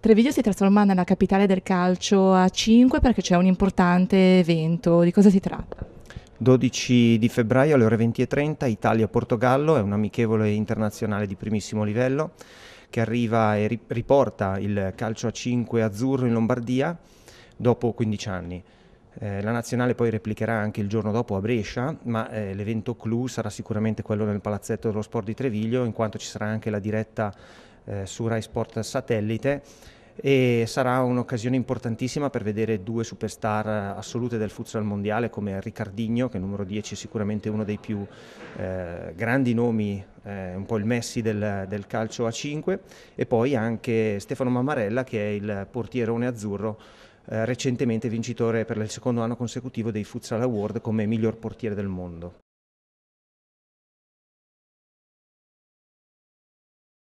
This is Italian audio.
Treviglio si trasforma nella capitale del calcio a 5 perché c'è un importante evento. Di cosa si tratta? 12 di febbraio alle ore 20.30 Italia-Portogallo, è un amichevole internazionale di primissimo livello che arriva e riporta il calcio a 5 azzurro in Lombardia dopo 15 anni. Eh, la nazionale poi replicherà anche il giorno dopo a Brescia, ma eh, l'evento clou sarà sicuramente quello nel Palazzetto dello Sport di Treviglio, in quanto ci sarà anche la diretta eh, su Rai Sport Satellite e sarà un'occasione importantissima per vedere due superstar assolute del futsal mondiale come Riccardinho, che è numero 10 è sicuramente uno dei più eh, grandi nomi, eh, un po' il Messi del, del, calcio a 5, e poi anche Stefano Mammarella che è il portierone azzurro eh, recentemente vincitore per il secondo anno consecutivo dei Futsal Award come miglior portiere del mondo.